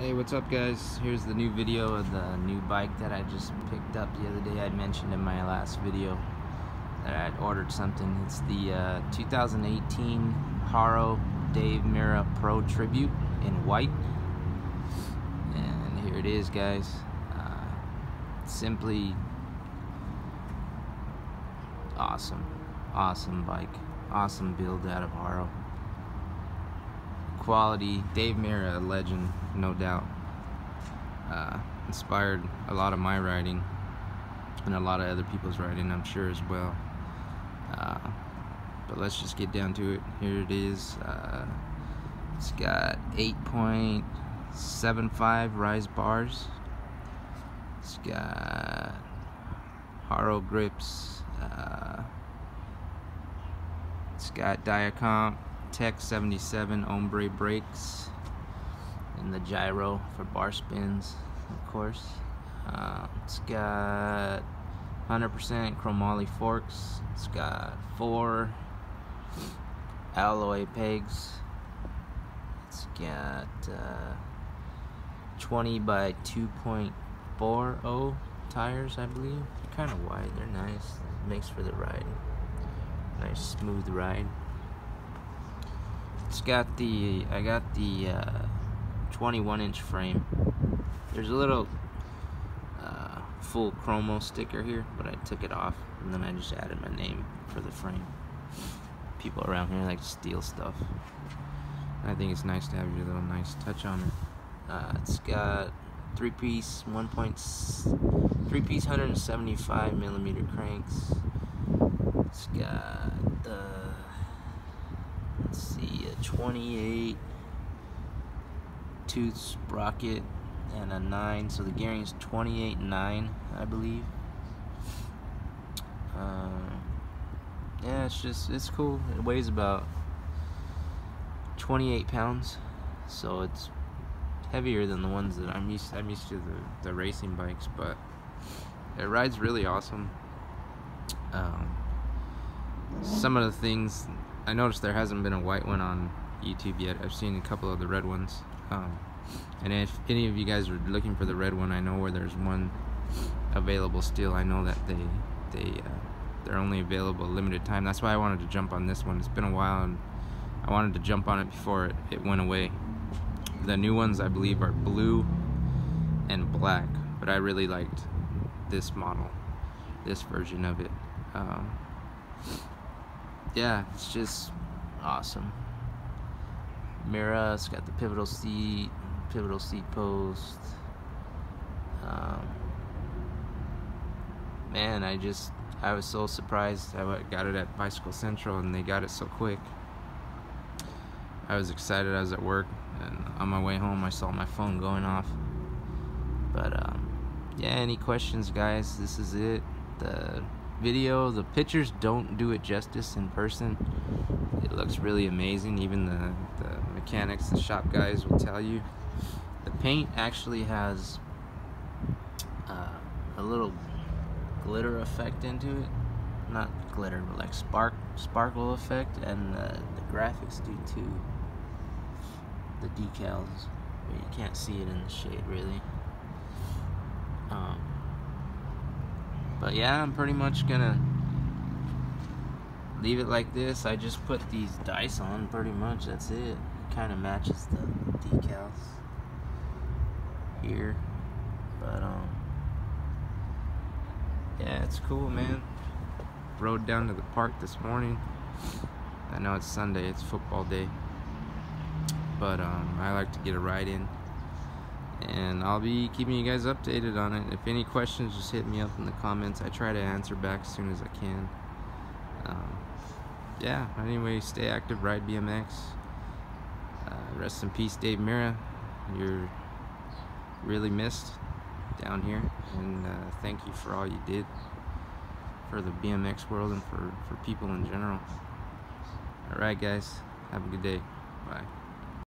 Hey, what's up guys? Here's the new video of the new bike that I just picked up the other day. I mentioned in my last video that I'd ordered something. It's the uh, 2018 Haro Dave Mirra Pro Tribute in white. And here it is guys. Uh, simply awesome. Awesome bike. Awesome build out of Haro quality. Dave Mirra, a legend, no doubt. Uh, inspired a lot of my riding and a lot of other people's riding, I'm sure as well. Uh, but let's just get down to it. Here it is. Uh, it's got 8.75 rise bars. It's got Haro grips. Uh, it's got Dia-Compe Tech 77 ombre brakes and the gyro for bar spins of course. Uh, it's got 100% chromoly forks it's got four alloy pegs it's got uh, 20 by 2.40 tires I believe. Kind of wide they're nice makes for the ride. Nice smooth ride it's got the, I got the uh, 21 inch frame. There's a little uh, full chromo sticker here, but I took it off and then I just added my name for the frame. People around here like to steal stuff. I think it's nice to have your little nice touch on it. Uh, it's got three piece, one point, three piece 175 millimeter cranks. It's got the 28 tooth sprocket and a 9, so the gearing is 28 9, I believe. Uh, yeah, it's just, it's cool. It weighs about 28 pounds, so it's heavier than the ones that I'm used I'm used to the, the racing bikes, but it rides really awesome. Um, some of the things I noticed there hasn't been a white one on YouTube yet. I've seen a couple of the red ones. Um, and if any of you guys are looking for the red one, I know where there's one available still. I know that they they uh, they're only available limited time. That's why I wanted to jump on this one. It's been a while, and I wanted to jump on it before it, it went away. The new ones I believe are blue and black, but I really liked this model, this version of it. Um, yeah, it's just awesome. Mirra, it's got the pivotal seat, pivotal seat post. Um, man, I just, I was so surprised. I got it at Bicycle Central and they got it so quick. I was excited. I was at work and on my way home I saw my phone going off. But um, yeah, any questions, guys? This is it. The video the pictures don't do it justice in person. It looks really amazing. Even the, the mechanics the shop guys will tell you. The paint actually has uh, a little glitter effect into it. Not glitter but like spark sparkle effect and the, graphics do too. The decals but you can't see it in the shade really. Um, but yeah, I'm pretty much gonna leave it like this. I just put these dice on pretty much, that's it. it kind of matches the decals here. But um yeah, it's cool, man. Rode down to the park this morning. I know it's Sunday, it's football day. But um I like to get a ride in and I'll be keeping you guys updated on it. If any questions, just hit me up in the comments. I try to answer back as soon as I can. Um, yeah, anyway, stay active, ride BMX. Uh, rest in peace, Dave Mirra. You're really missed down here, and uh, thank you for all you did for the BMX world and for, for people in general. Alright, guys, have a good day. Bye.